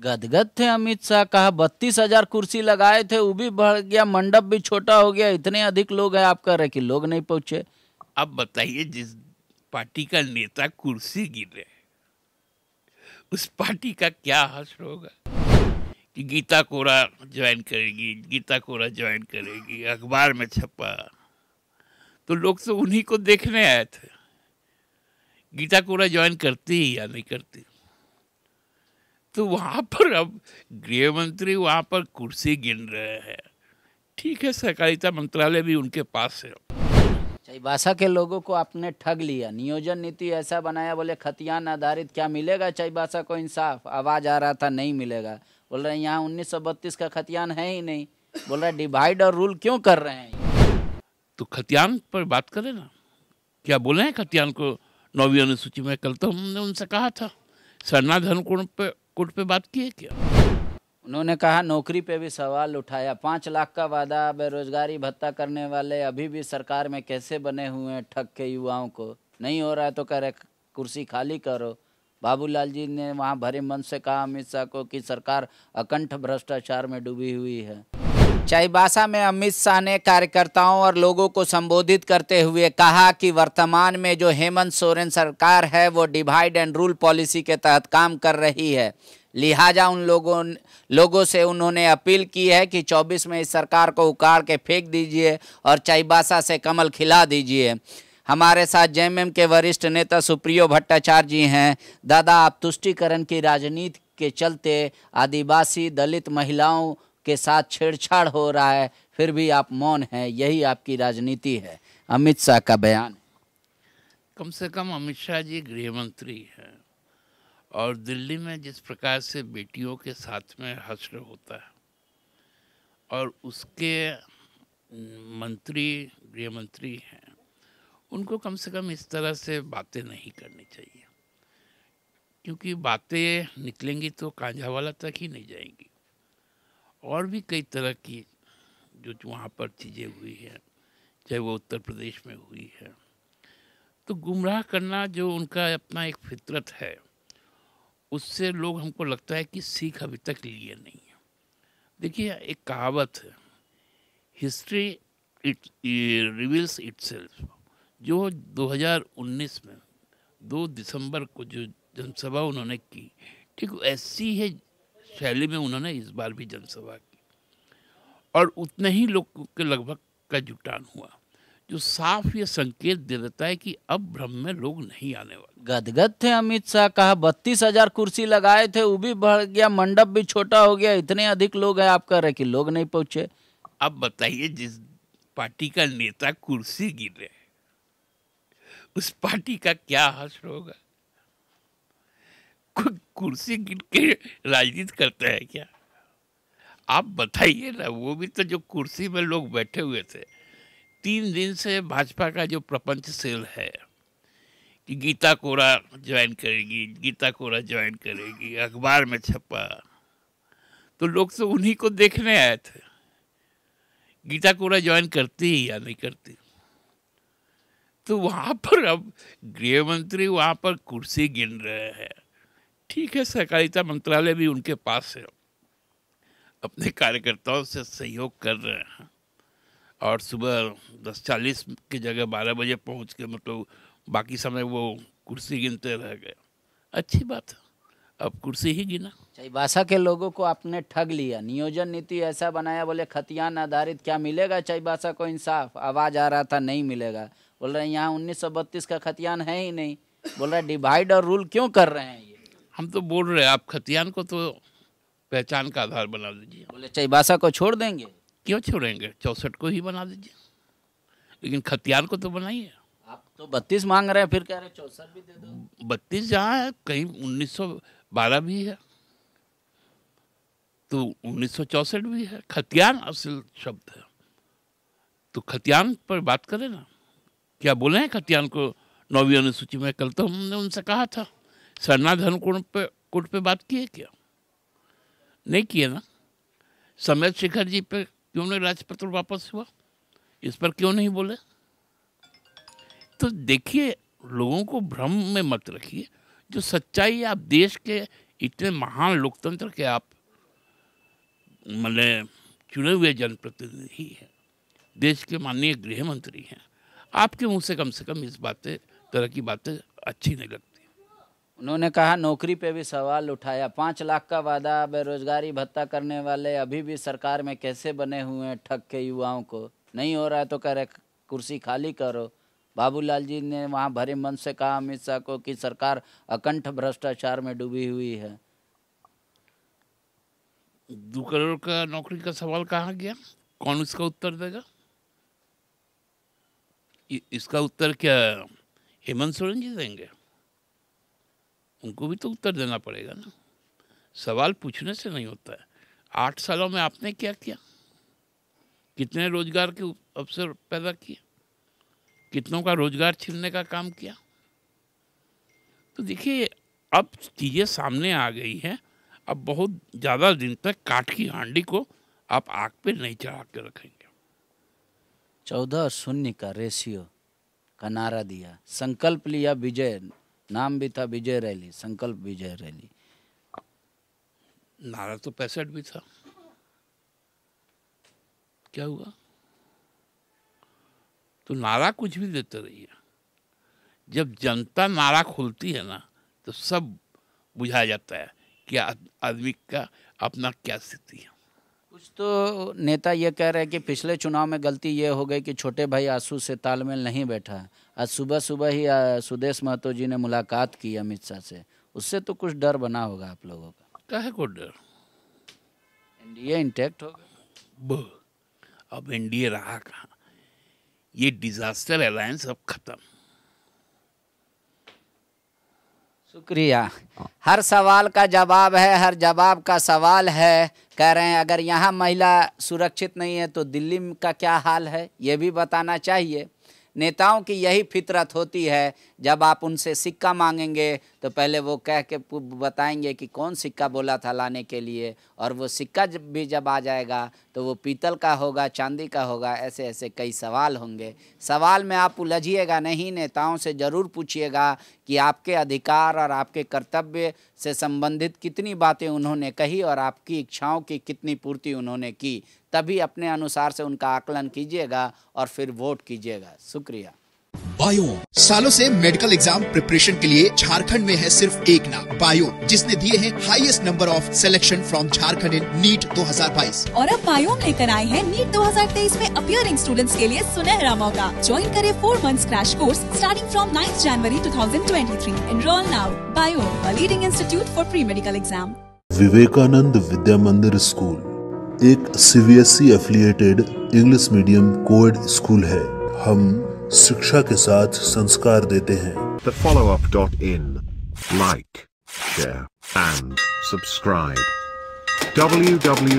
गदगद थे अमित शाह, कहा, बत्तीस हज़ार कुर्सी लगाए थे, वो भी बढ़ गया, मंडप भी छोटा हो गया, इतने अधिक लोग हैं आप कह रहे कि लोग नहीं पहुँचे? अब बताइए, जिस पार्टी का नेता कुर्सी गिर रहे उस पार्टी का क्या हश्र होगा? कि गीता कोरा ज्वाइन करेगी, गीता कोरा ज्वाइन करेगी, अखबार में छपा। तो लोग तो उन्हीं को देखने आए थे। गीता कोरा ज्वाइन करती या नहीं करती? तो वहाँ पर अब गृह मंत्री वहाँ पर कुर्सी गिन रहे हैं। ठीक है सहकारिता मंत्रालय भी उनके पास है। चाईबासा के लोगों को आपने ठग लिया। नियोजन नीति ऐसा बनाया बोले खतियान आधारित क्या मिलेगा चाईबासा को इंसाफ? आवाज़ आ रहा था नहीं मिलेगा। बोल रहे यहाँ उन्नीस सौ बत्तीस का खतियान है ही नहीं। बोल रहे डिवाइड और रूल क्यों कर रहे हैं? तो खतियान पर बात करें ना। क्या बोले हैं खतियान को? नौवीं अनुसूची में कल तो हमने उनसे कहा था सरना धर्म कोड पे कोर्ट पे बात की है क्या? उन्होंने कहा, नौकरी पे भी सवाल उठाया। पाँच लाख का वादा, बेरोजगारी, भत्ता करने वाले अभी भी सरकार में कैसे बने हुए हैं ठग के युवाओं को? नहीं हो रहा है तो कह रहे, कुर्सी खाली करो। बाबूलाल जी ने वहाँ भरे मन से कहा, अमित शाह को, कि सरकार अकंठ भ्रष्टाचार में डूबी हुई है। चाईबासा में अमित शाह ने कार्यकर्ताओं और लोगों को संबोधित करते हुए कहा कि वर्तमान में जो हेमंत सोरेन सरकार है, वो डिवाइड एंड रूल पॉलिसी के तहत काम कर रही है। लिहाजा उन लोगों लोगों से उन्होंने अपील की है कि 24 में इस सरकार को उकाड़ के फेंक दीजिए और चाईबासा से कमल खिला दीजिए। हमारे साथ जेएमएम के वरिष्ठ नेता सुप्रियो भट्टाचार्य जी हैं। दादा, आप तुष्टिकरण की राजनीति के चलते आदिवासी दलित महिलाओं के साथ छेड़छाड़ हो रहा है, फिर भी आप मौन हैं, यही आपकी राजनीति है। अमित शाह का बयान कम से कम अमित शाह जी गृह मंत्री हैं, और दिल्ली में जिस प्रकार से बेटियों के साथ में हश्र होता है, और उसके मंत्री गृह मंत्री हैं, उनको कम से कम इस तरह से बातें नहीं करनी चाहिए, क्योंकि बातें निकलेंगी तो कांझावाला तक ही नहीं जाएँगी। और भी कई तरह की जो वहाँ पर चीज़ें हुई हैं, चाहे वो उत्तर प्रदेश में हुई है। तो गुमराह करना जो उनका अपना एक फितरत है, उससे लोग हमको लगता है कि सीख अभी तक लिए नहीं है। देखिए, एक कहावत है, हिस्ट्री इट रिवील्स इटसेल्फ। जो 2019 में 2 दिसंबर को जो जनसभा उन्होंने की, ठीक ऐसी है शैली में उन्होंने इस बार भी जनसभा की। और उतने ही लोग के लगभग का जुटान हुआ जो साफ़ ये संकेत दे देता है कि अब भ्रम में लोग नहीं आने वाले। गदगद थे अमित शाह कहा बत्तीस हज़ार कुर्सी लगाए थे वो भी बढ़ गया मंडप भी छोटा हो गया इतने अधिक लोग हैं आप कह रहे कि लोग नहीं पहुँचे? अब बताइए जिस पार्टी का नेता कुर्सी गिर रहे उस पार्टी का क्या हश्र होगा? कुर्सी गिर के राजनीति करते हैं क्या? आप बताइए ना, वो भी तो जो कुर्सी में लोग बैठे हुए थे, तीन दिन से भाजपा का जो प्रपंच सेल है, कि गीता कोरा ज्वाइन करेगी, गीता कोरा ज्वाइन करेगी, अखबार में छपा तो लोग तो उन्हीं को देखने आए थे। गीता कोरा ज्वाइन करती ही या नहीं करती? तो वहाँ पर अब गृह मंत्री वहाँ पर कुर्सी गिन रहे हैं। ठीक है, सहकारिता मंत्रालय भी उनके पास है। अपने कार्यकर्ताओं से सहयोग कर रहे हैं। और सुबह दस चालीस की जगह बारह बजे पहुँच के मतलब बाकी समय वो कुर्सी गिनते रह गए। अच्छी बात है। अब कुर्सी ही गिना। चाईबासा के लोगों को आपने ठग लिया। नियोजन नीति ऐसा बनाया, बोले, खतियान आधारित क्या मिलेगा चाईबासा को इंसाफ? आवाज़ आ रहा था, नहीं मिलेगा। बोल रहे यहाँ उन्नीस सौ बत्तीस का खतियान है ही नहीं। बोल रहे डिवाइड और रूल क्यों कर रहे हैं हम तो बोल रहे हैं आप खतियान को तो पहचान का आधार बना दीजिए। बोले चाईबासा को छोड़ देंगे। क्यों छोड़ेंगे? चौसठ को ही बना दीजिए। लेकिन खतियान को तो बनाइए। आप तो बत्तीस मांग रहे हैं फिर कह रहे चौसठ भी दे दो। बत्तीस जहाँ है कहीं उन्नीस सौ बारह भी है। तो उन्नीस सौ चौसठ भी है। खतियान असल शब्द है। तो खतियान पर बात करें ना। क्या बोले हैं खतियान को? नौवीं अनुसूची में कल तो हमने उनसे कहा था। सरना धर्म कोड पे कोड पे बात की है क्या? नहीं किए ना। समय शेखर जी पे क्यों नहीं राजपत्र वापस हुआ? इस पर क्यों नहीं बोले? तो देखिए, लोगों को भ्रम में मत रखिए। जो सच्चाई आप देश के इतने महान लोकतंत्र के आप मतलब चुने हुए जनप्रतिनिधि हैं, देश के माननीय गृह मंत्री हैं, आपके मुँह से कम से कम इस बातें, तरह की बातें अच्छी नहीं लगती। उन्होंने कहा, नौकरी पे भी सवाल उठाया। पाँच लाख का वादा, बेरोजगारी, भत्ता करने वाले अभी भी सरकार में कैसे बने हुए हैं ठग के युवाओं को? नहीं हो रहा है तो कह रहे कुर्सी खाली करो। बाबूलाल जी ने वहाँ भरे मन से कहा, अमित शाह को कि सरकार अकंठ भ्रष्टाचार में डूबी हुई है। दो करोड़ का नौकरी का सवाल कहाँ गया? कौन इसका उत्तर देगा? इसका उत्तर क्या हेमंत सोरेन जी देंगे? उनको भी तो उत्तर देना पड़ेगा ना। सवाल पूछने से नहीं होता है। आठ सालों में आपने क्या किया? कितने रोज़गार के अवसर पैदा किए? कितनों का रोज़गार छीनने का काम किया? तो देखिए, अब चीज़ें सामने आ गई हैं। अब बहुत ज़्यादा दिन तक काठ की हांडी को आप आग पे नहीं चढ़ा के रखेंगे। चौदह शून्य का रेशियो का नारा दिया। संकल्प लिया विजय नाम भी था विजय रैली, संकल्प विजय रैली। नारा तो पैंसठ भी था। क्या हुआ? तो नारा कुछ भी देते रहिए। जब जनता नारा खोलती है ना तो सब बुझा जाता है कि आदमी का अपना क्या स्थिति है। कुछ तो नेता ये कह रहे हैं कि पिछले चुनाव में गलती ये हो गई कि छोटे भाई आँसू से तालमेल नहीं बैठा आज सुबह सुबह ही सुदेश महतो जी ने मुलाकात की अमित शाह से। उससे तो कुछ डर बना होगा आप लोगों का। क्या है को डर? एनडीए इंटैक्ट होगा अब एनडीए रहा कहाँ? ये डिजास्टर अलायंस अब खत्म। शुक्रिया। हर सवाल का जवाब है, हर जवाब का सवाल है। कह रहे हैं, अगर यहाँ महिला सुरक्षित नहीं है तो दिल्ली का क्या हाल है? ये भी बताना चाहिए। नेताओं की यही फितरत होती है जब आप उनसे सिक्का मांगेंगे तो पहले वो कह के बताएँगे कि कौन सिक्का बोला था लाने के लिए, और वो सिक्का जब भी जब आ जाएगा तो वो पीतल का होगा, चांदी का होगा, ऐसे ऐसे कई सवाल होंगे। सवाल में आप उलझिएगा नहीं, नेताओं से ज़रूर पूछिएगा कि आपके अधिकार और आपके कर्तव्य से संबंधित कितनी बातें उन्होंने कही और आपकी इच्छाओं की कितनी पूर्ति उन्होंने की। तभी अपने अनुसार से उनका आकलन कीजिएगा और फिर वोट कीजिएगा। शुक्रिया। बायो। सालों से मेडिकल एग्ज़ाम प्रिपरेशन के लिए झारखंड में है सिर्फ़ एक नाम बायो जिसने दिए हैं highest number of selection from Jharkhand in NEET 2022 और अब बायो लेकर आए हैं नीट 2023 में अपियरिंग स्टूडेंट्स के लिए सुनहरा मौका। ज्वाइन करें four month crash course starting from ninth January two thousand twenty three enrol now bio leading institute for pre medical exam Vivekananda Vidya Mandir school एक C CBSE affiliated English medium coed school है। हम शिक्षा के साथ संस्कार देते हैं। The follow up dot in like and subscribe W W